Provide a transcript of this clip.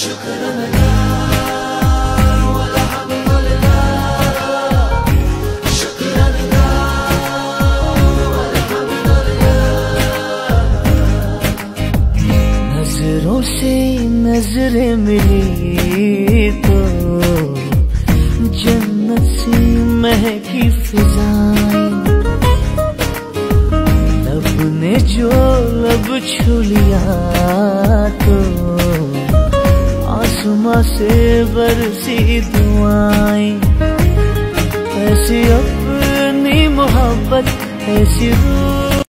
नज़रों से नज़रें मिली तो जन्नत सी महकी फिजाएँ। लब ने जो लब छू लिया आसमां से बरसी दुआएँ। ऐसी अपनी मोहब्बत ऐसी